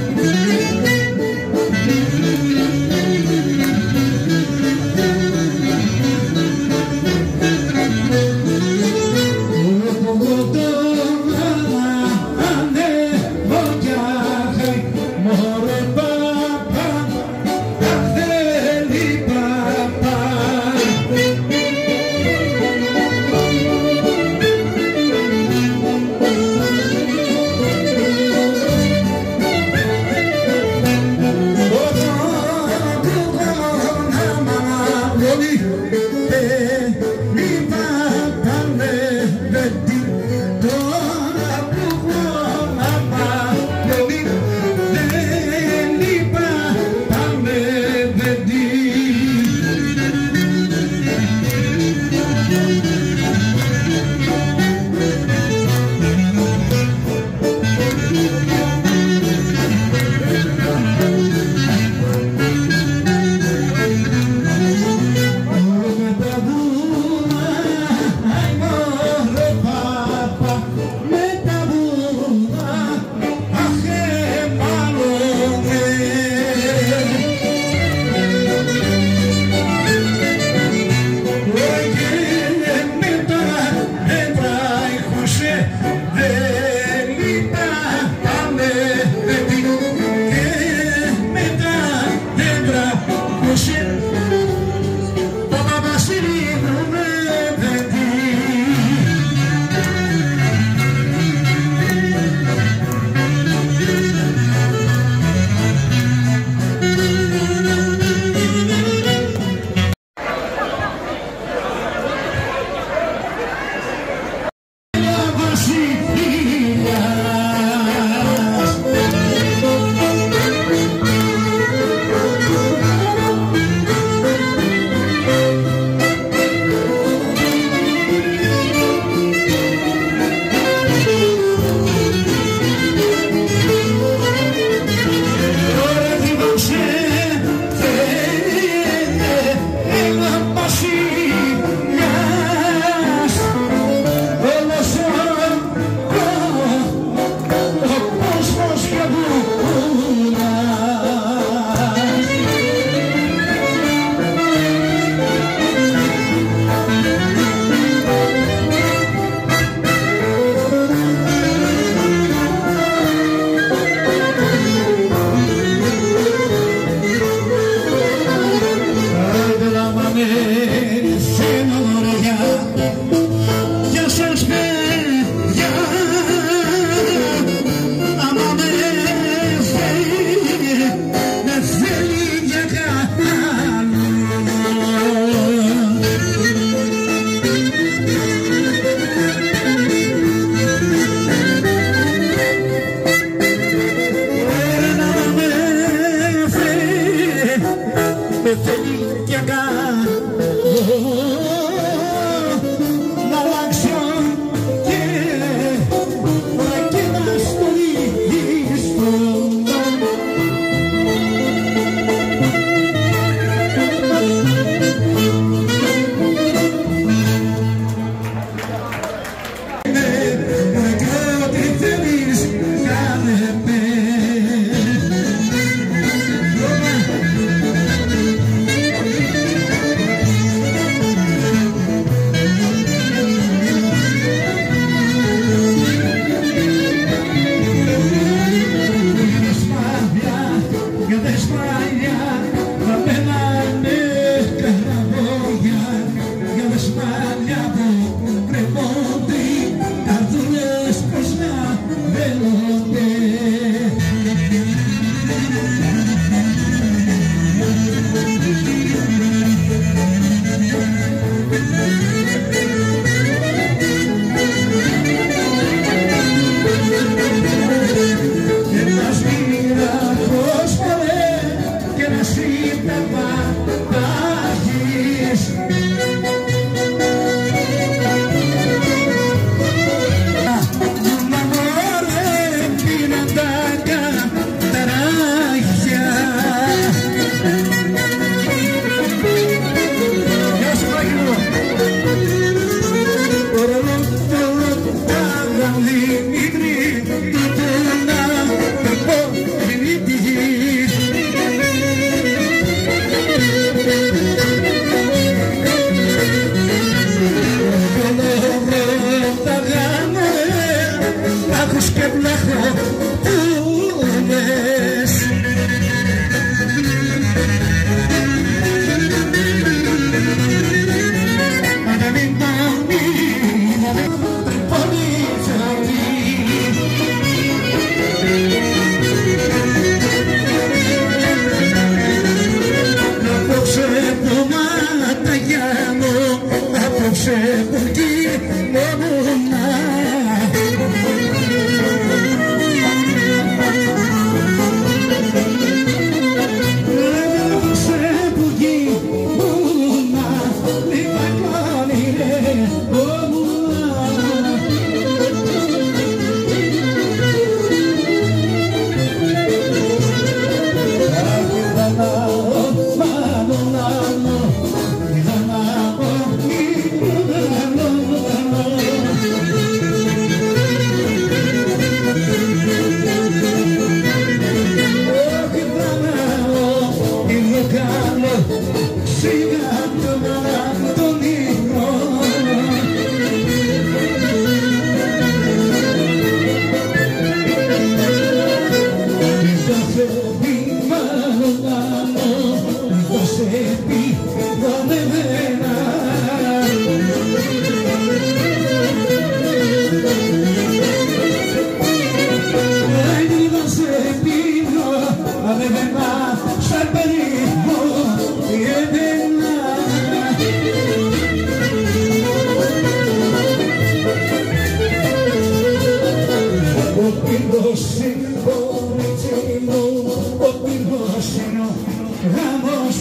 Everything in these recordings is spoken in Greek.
you That's where I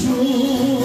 soul.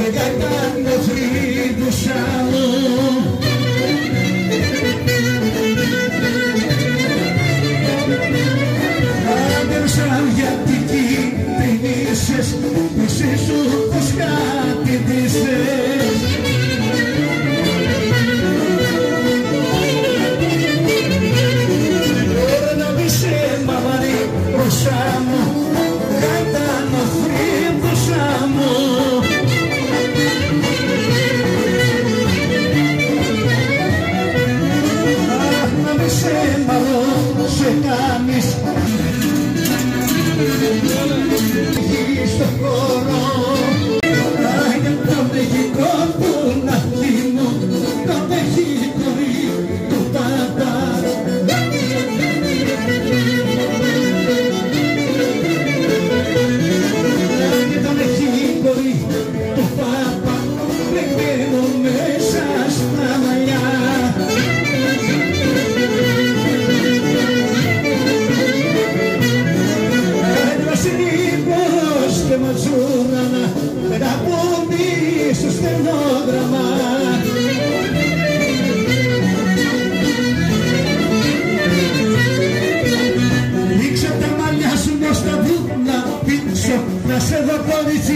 I got gonna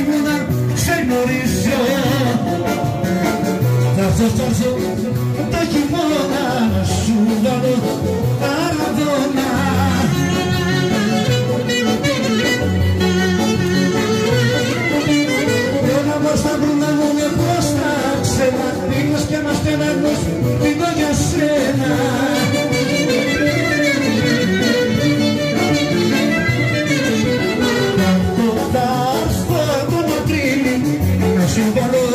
μου να σε γνωρίζω. Θα φτάσω το χειμώνα σου βάλω. you want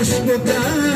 Krishna